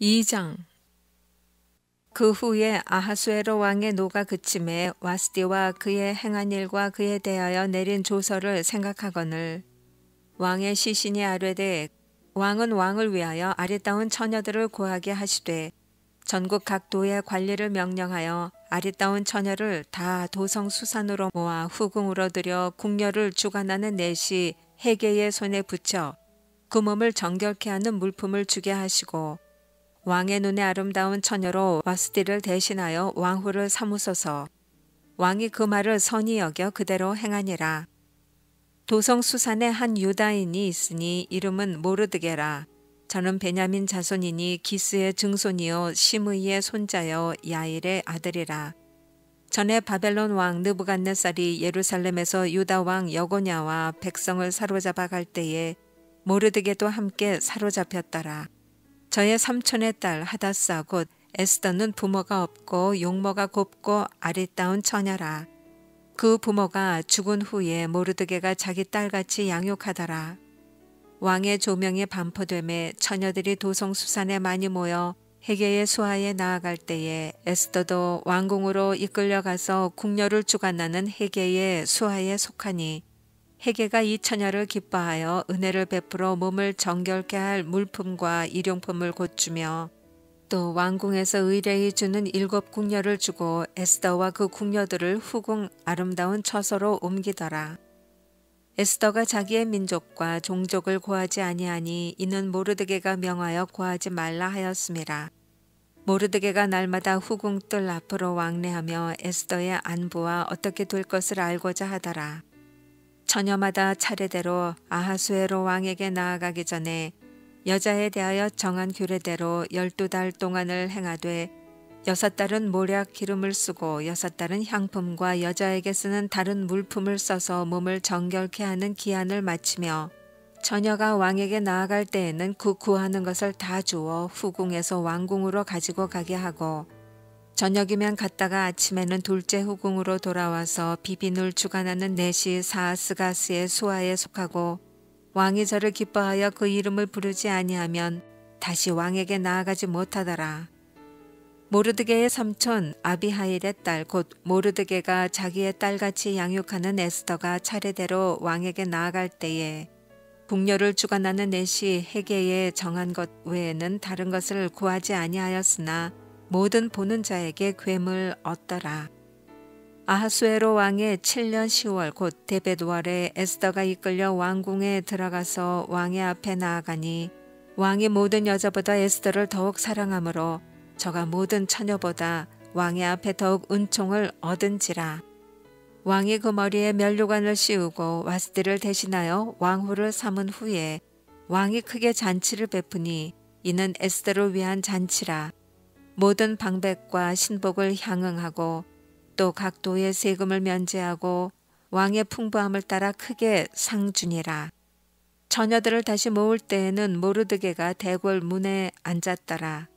2장. 그 후에 아하수에로 왕의 노가 그침에 와스디와 그의 행한 일과 그에 대하여 내린 조서를 생각하거늘 왕의 시신이 아뢰되 왕은 왕을 위하여 아리따운 처녀들을 구하게 하시되 전국 각 도의 관리를 명령하여 아리따운 처녀를 다 도성 수산으로 모아 후궁으로 들여 궁녀를 주관하는 넷이 해계의 손에 붙여 그 몸을 정결케 하는 물품을 주게 하시고 왕의 눈에 아름다운 처녀로 와스디를 대신하여 왕후를 삼으소서. 왕이 그 말을 선히 여겨 그대로 행하니라. 도성 수산에 한 유다인이 있으니 이름은 모르드게라. 저는 베냐민 자손이니 기스의 증손이요 시므이의 손자여 야일의 아들이라. 전에 바벨론 왕 느부갓네살이 예루살렘에서 유다 왕 여고냐와 백성을 사로잡아 갈 때에 모르드게도 함께 사로잡혔더라. 저의 삼촌의 딸 하다사 곧 에스더는 부모가 없고 용모가 곱고 아리따운 처녀라. 그 부모가 죽은 후에 모르드게가 자기 딸같이 양육하더라. 왕의 조명이 반포됨에 처녀들이 도성수산에 많이 모여 해계의 수하에 나아갈 때에 에스더도 왕궁으로 이끌려가서 궁녀를 주관하는 해계의 수하에 속하니 해계가 이 처녀를 기뻐하여 은혜를 베풀어 몸을 정결케 할 물품과 일용품을 곧주며 또 왕궁에서 의뢰히 주는 일곱 궁녀를 주고 에스더와 그 궁녀들을 후궁 아름다운 처소로 옮기더라. 에스더가 자기의 민족과 종족을 고하지 아니하니 이는 모르드게가 명하여 고하지 말라 하였음이라. 모르드게가 날마다 후궁 뜰 앞으로 왕래하며 에스더의 안부와 어떻게 될 것을 알고자 하더라. 처녀마다 차례대로 아하수에로 왕에게 나아가기 전에 여자에 대하여 정한 규례대로 열두 달 동안을 행하되 여섯 달은 모략 기름을 쓰고 여섯 달은 향품과 여자에게 쓰는 다른 물품을 써서 몸을 정결케 하는 기한을 마치며 처녀가 왕에게 나아갈 때에는 그 구하는 것을 다 주어 후궁에서 왕궁으로 가지고 가게 하고 저녁이면 갔다가 아침에는 둘째 후궁으로 돌아와서 비빈을 주관하는 넷이 사스가스의 수하에 속하고 왕이 저를 기뻐하여 그 이름을 부르지 아니하면 다시 왕에게 나아가지 못하더라. 모르드게의 삼촌 아비하일의 딸 곧 모르드게가 자기의 딸같이 양육하는 에스더가 차례대로 왕에게 나아갈 때에 궁녀를 주관하는 넷이 해계에 정한 것 외에는 다른 것을 구하지 아니하였으나 모든 보는 자에게 괴물 얻더라. 아하수에로 왕의 7년 10월 곧 데베드월에 에스더가 이끌려 왕궁에 들어가서 왕의 앞에 나아가니 왕이 모든 여자보다 에스더를 더욱 사랑하므로 저가 모든 처녀보다 왕의 앞에 더욱 은총을 얻은지라. 왕이 그 머리에 면류관을 씌우고 와스디를 대신하여 왕후를 삼은 후에 왕이 크게 잔치를 베푸니 이는 에스더를 위한 잔치라. 모든 방백과 신복을 향응하고 또 각 도의 세금을 면제하고 왕의 풍부함을 따라 크게 상준이라. 처녀들을 다시 모을 때에는 모르드게가 대궐 문에 앉았더라.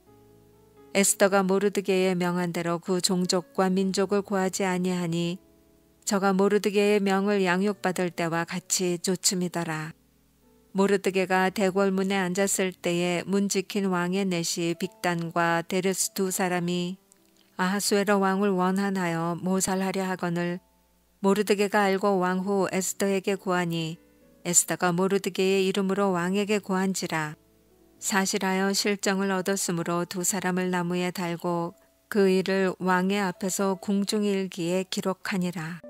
에스더가 모르드게의 명한 대로 그 종족과 민족을 구하지 아니하니 저가 모르드게의 명을 양육받을 때와 같이 조춤이더라. 모르드게가 대궐문에 앉았을 때에 문 지킨 왕의 넷이 빅단과 데르스 두 사람이 아하수에로 왕을 원한하여 모살하려 하거늘 모르드게가 알고 왕후 에스더에게 구하니 에스더가 모르드게의 이름으로 왕에게 구한지라 사실하여 실정을 얻었으므로 두 사람을 나무에 달고 그 일을 왕의 앞에서 궁중일기에 기록하니라.